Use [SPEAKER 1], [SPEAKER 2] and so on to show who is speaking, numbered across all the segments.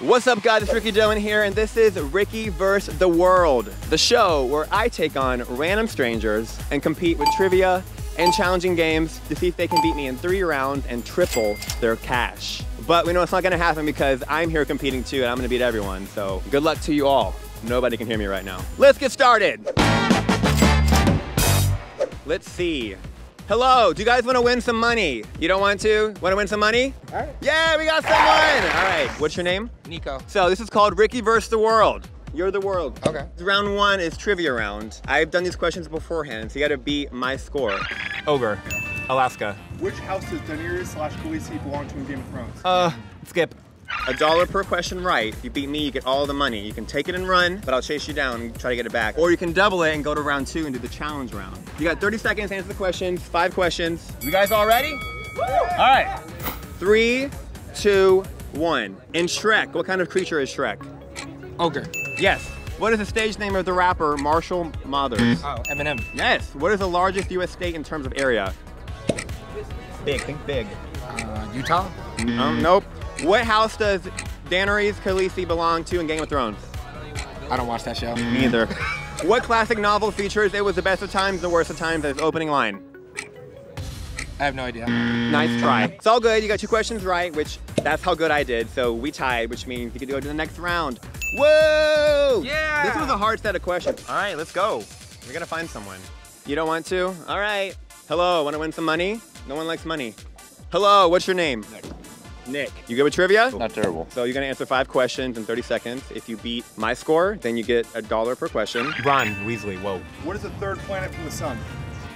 [SPEAKER 1] What's up guys, it's Ricky Dillon here and this is Ricky vs. the World, the show where I take on random strangers and compete with trivia and challenging games to see if they can beat me in three rounds and triple their cash. But we know it's not gonna happen because I'm here competing too and I'm gonna beat everyone, so good luck to you all. Nobody can hear me right now. Let's get started. Let's see. Hello, do you guys want to win some money? You don't want to? Want to win some money?
[SPEAKER 2] All right.
[SPEAKER 1] Yeah, we got someone. All right, what's your name?
[SPEAKER 2] Nico.
[SPEAKER 1] So this is called Ricky versus the World. You're the world.
[SPEAKER 2] Okay.
[SPEAKER 1] Round one is trivia round. I've done these questions beforehand, so you gotta beat my score. Ogre, Alaska.
[SPEAKER 3] Which house does Daenerys slash Khaleesi belong to in Game of Thrones?
[SPEAKER 1] Uh, skip. A dollar per question right. If you beat me, you get all the money. You can take it and run, but I'll chase you down and try to get it back. Or you can double it and go to round two and do the challenge round. You got 30 seconds to answer the questions, five questions. You guys all ready? All right. Three, two, one. In Shrek, what kind of creature is Shrek?
[SPEAKER 2] Ogre.
[SPEAKER 1] Yes. What is the stage name of the rapper Marshall Mathers?
[SPEAKER 2] Oh, Eminem.
[SPEAKER 1] Yes. What is the largest U.S. state in terms of area? Big, think big.
[SPEAKER 2] Uh, Utah.
[SPEAKER 1] Um, nope. What house does Daenerys Khaleesi belong to in Game of Thrones?
[SPEAKER 2] I don't watch that show.
[SPEAKER 1] Me either. what classic novel features It Was the Best of Times, the Worst of Times as its opening line?
[SPEAKER 2] I have no idea.
[SPEAKER 1] Nice try. It's all good. You got two questions right, which that's how good I did. So we tied, which means you can go to the next round. Whoa!
[SPEAKER 2] Yeah!
[SPEAKER 1] This was a hard set of questions. All right, let's go. We gotta find someone. You don't want to? All right. Hello, want to win some money? No one likes money. Hello, what's your name?
[SPEAKER 4] Nick.
[SPEAKER 1] Nick. You good with trivia?
[SPEAKER 4] Not terrible.
[SPEAKER 1] So you're gonna answer five questions in 30 seconds. If you beat my score, then you get a dollar per question. Ron Weasley, whoa.
[SPEAKER 3] What is the third planet from the sun?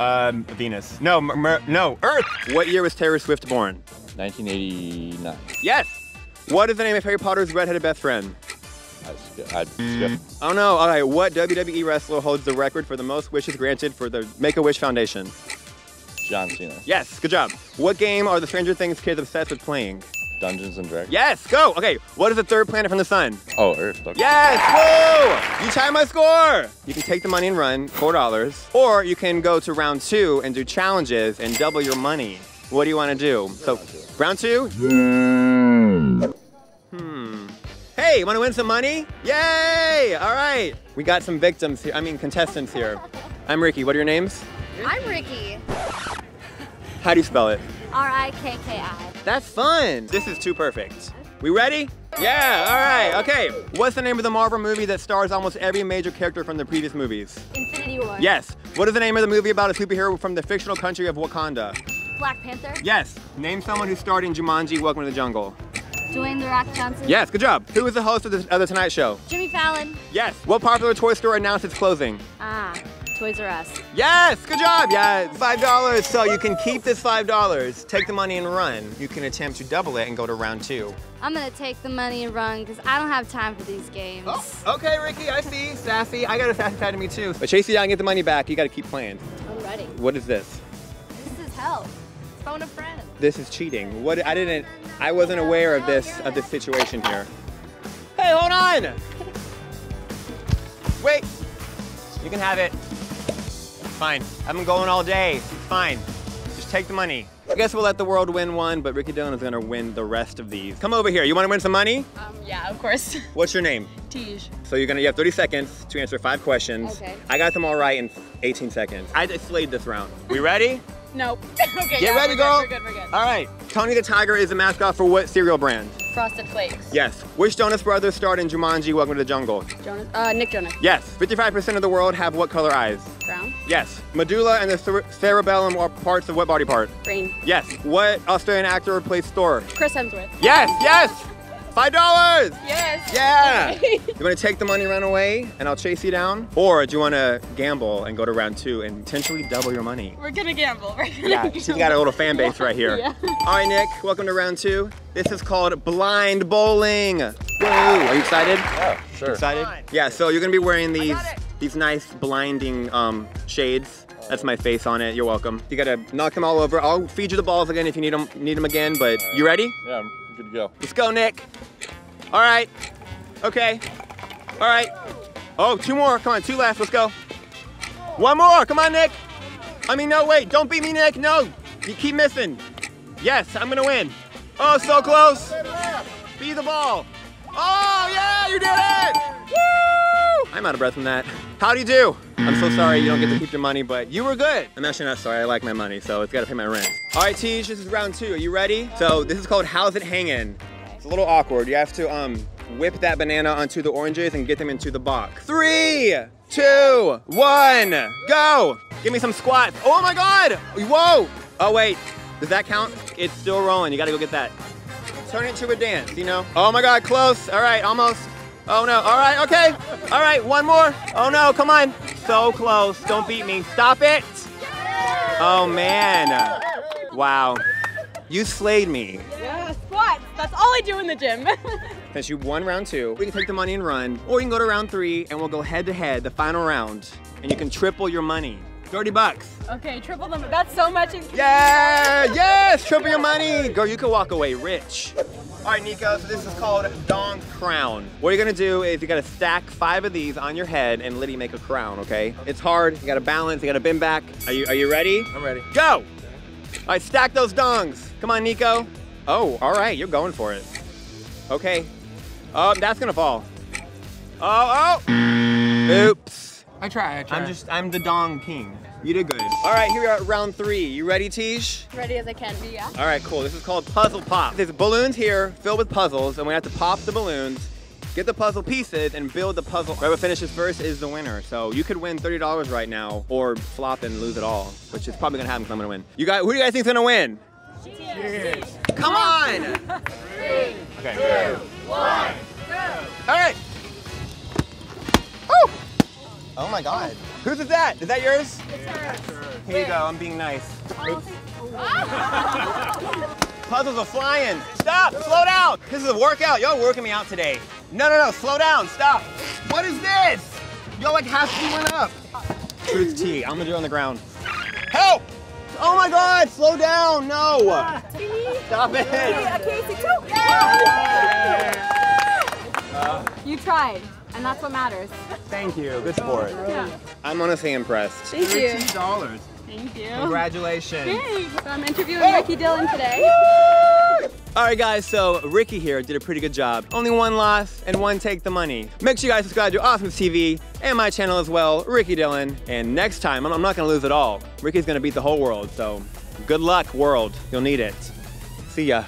[SPEAKER 1] Um, Venus. No, Mer- Mer- no, Earth. What year was Taylor Swift born?
[SPEAKER 4] 1989.
[SPEAKER 1] Yes. What is the name of Harry Potter's redheaded best friend?
[SPEAKER 4] I'd skip. I'd.
[SPEAKER 1] Oh no, all right. What WWE wrestler holds the record for the most wishes granted for the Make-A-Wish Foundation?
[SPEAKER 4] John Cena.
[SPEAKER 1] Yes, good job. What game are the Stranger Things kids obsessed with playing?
[SPEAKER 4] Dungeons and Dragons.
[SPEAKER 1] Yes, go. Okay, what is the third planet from the sun?
[SPEAKER 4] Oh, Earth. Okay.
[SPEAKER 1] Yes, woo! You tie my score. You can take the money and run, four dollars, or you can go to round two and do challenges and double your money. What do you want to do? So, round two. Hmm. Hey, you want to win some money? Yay! All right. We got some victims here. I mean, contestants here. I'm Ricky. What are your names?
[SPEAKER 5] I'm Ricky.
[SPEAKER 1] How do you spell it?
[SPEAKER 5] R-I-K-K-I.
[SPEAKER 1] That's fun. This is too perfect. We ready? Yeah, all right, okay. What's the name of the Marvel movie that stars almost every major character from the previous movies?
[SPEAKER 5] Infinity War.
[SPEAKER 1] Yes. What is the name of the movie about a superhero from the fictional country of Wakanda?
[SPEAKER 5] Black Panther.
[SPEAKER 1] Yes. Name someone who starred in Jumanji, Welcome to the Jungle.
[SPEAKER 5] Dwayne The Rock Johnson.
[SPEAKER 1] Yes, good job. Who is the host of the, of the Tonight Show?
[SPEAKER 5] Jimmy Fallon.
[SPEAKER 1] Yes. What popular toy store announced its closing?
[SPEAKER 5] Ah, Toys R Us.
[SPEAKER 1] Yes, good job. Yeah, five dollars. So you can keep this five dollars, take the money and run. You can attempt to double it and go to round two.
[SPEAKER 5] I'm gonna take the money and run because I don't have time for these games.
[SPEAKER 1] Oh, okay, Ricky, I see. Sassy. I got a sassy side to me too. But chase you down and get the money back, you gotta keep playing.
[SPEAKER 5] I'm ready.
[SPEAKER 1] What is this?
[SPEAKER 5] This is hell. Phone a friend.
[SPEAKER 1] This is cheating. What I didn't I wasn't aware of this of this situation here. Hey, hold on! Wait! You can have it. Fine. I've been going all day. Fine. Just take the money. I guess we'll let the world win one, but Ricky Dillon is gonna win the rest of these. Come over here. You wanna win some money?
[SPEAKER 6] Um, yeah, of course.
[SPEAKER 1] What's your name?
[SPEAKER 6] Tige.
[SPEAKER 1] So you're gonna you have 30 seconds to answer five questions.
[SPEAKER 5] Okay.
[SPEAKER 1] I got them all right in 18 seconds. I just slayed this round. We ready?
[SPEAKER 6] Nope. okay,
[SPEAKER 1] Get
[SPEAKER 6] yeah,
[SPEAKER 1] ready,
[SPEAKER 6] we're
[SPEAKER 1] girl.
[SPEAKER 6] Good, we're good, we're good.
[SPEAKER 1] All right. Tony the Tiger is the mascot for what cereal brand?
[SPEAKER 6] Frosted Flakes.
[SPEAKER 1] Yes. Which Jonas Brothers starred in Jumanji, Welcome to the Jungle?
[SPEAKER 6] Jonas, uh, Nick Jonas.
[SPEAKER 1] Yes. 55% of the world have what color eyes?
[SPEAKER 6] Brown.
[SPEAKER 1] Yes. Medulla and the cer- cerebellum are parts of what body part?
[SPEAKER 6] Green.
[SPEAKER 1] Yes. What Australian actor replaced Thor?
[SPEAKER 6] Chris Hemsworth.
[SPEAKER 1] Yes, yes! Five dollars!
[SPEAKER 6] Yes.
[SPEAKER 1] Yeah! you wanna take the money, run away, and I'll chase you down? Or do you wanna gamble and go to round two and potentially double your money?
[SPEAKER 6] We're gonna gamble. We're gonna
[SPEAKER 1] Yeah,
[SPEAKER 6] gamble.
[SPEAKER 1] she's got a little fan base right here.
[SPEAKER 6] Yeah.
[SPEAKER 1] All right, Nick, welcome to round two. This is called blind bowling. Woo! Are you excited?
[SPEAKER 4] Yeah, sure.
[SPEAKER 1] Excited? Yeah, so you're gonna be wearing these these nice blinding um, shades. That's my face on it. You're welcome. You gotta knock them all over. I'll feed you the balls again if you need them need them again. But you ready?
[SPEAKER 4] Yeah, I'm Good to go.
[SPEAKER 1] Let's go, Nick. All right. Okay. All right. Oh, two more. Come on, two left. Let's go. One more. Come on, Nick. I mean, no, wait. Don't beat me, Nick. No. You keep missing. Yes, I'm going to win. Oh, so close. Be the ball. Oh, yeah, you did it. Woo! I'm out of breath from that. How'd you do? I'm so sorry you don't get to keep your money, but you were good. I'm actually not sorry. I like my money, so it's gotta pay my rent. All right, Tej, this is round two. Are you ready? So this is called How's It Hanging? It's a little awkward. You have to um whip that banana onto the oranges and get them into the box. Three, two, one, go. Give me some squats. Oh my God, whoa. Oh wait, does that count? It's still rolling. You gotta go get that. Turn it into a dance, you know? Oh my God, close. All right, almost. Oh no, all right, okay. All right, one more. Oh no, come on. So close, don't beat me. Stop it. Oh man. Wow. You slayed me.
[SPEAKER 6] Yeah, squats. That's all I do in the gym.
[SPEAKER 1] Since you won round two, we can take the money and run, or you can go to round three and we'll go head to head, the final round, and you can triple your money. 30 bucks.
[SPEAKER 6] okay, triple them. That's so much. In-
[SPEAKER 1] Yeah, yes, triple your money. Girl, you can walk away rich. All right, Nico, so this is called Dong Crown. What you're gonna do is you gotta stack five of these on your head and literally make a crown, okay? It's hard, you gotta balance, you gotta bend back. Are you, are you ready?
[SPEAKER 2] I'm ready.
[SPEAKER 1] Go! All right, stack those dongs. Come on, Nico. Oh, all right, you're going for it. Okay. Oh, that's gonna fall. Oh, oh! Oops.
[SPEAKER 2] I try, I try.
[SPEAKER 1] I'm just, I'm the dong king. You did good. All right, here we are at round three. You ready, Tej?
[SPEAKER 6] Ready as I can be. Yeah.
[SPEAKER 1] All right, cool. This is called Puzzle Pop. There's balloons here filled with puzzles, and we have to pop the balloons, get the puzzle pieces, and build the puzzle. Whoever finishes first is the winner. So you could win $30 right now, or flop and lose it all, which is probably gonna happen because I'm gonna win. You guys, who do you guys think's gonna win? Come on! Three, okay. two, one, go! All right. Oh! Oh my God. Whose is that? Is that yours? Here you go. I'm being nice. Puzzles are flying. Stop, slow down. This is a workout. Y'all working me out today. No, no, no, slow down, stop. What is this? Y'all like half speed went up. Truth tea, I'm gonna do it on the ground. Help! Oh my God, slow down, no. Stop it.
[SPEAKER 6] You tried, and that's what matters.
[SPEAKER 1] Thank you, good sport. I'm honestly impressed.
[SPEAKER 6] Thank you.
[SPEAKER 1] $13.
[SPEAKER 6] Thank you.
[SPEAKER 1] Congratulations.
[SPEAKER 6] Thanks. So I'm interviewing Ricky Dillon today.
[SPEAKER 1] All right, guys, so Ricky here did a pretty good job. Only one loss and one take the money. Make sure you guys subscribe to Awesome TV and my channel as well, Ricky Dillon. And next time, I'm I'm not gonna lose at all. Ricky's gonna beat the whole world, so good luck, world. You'll need it. See ya.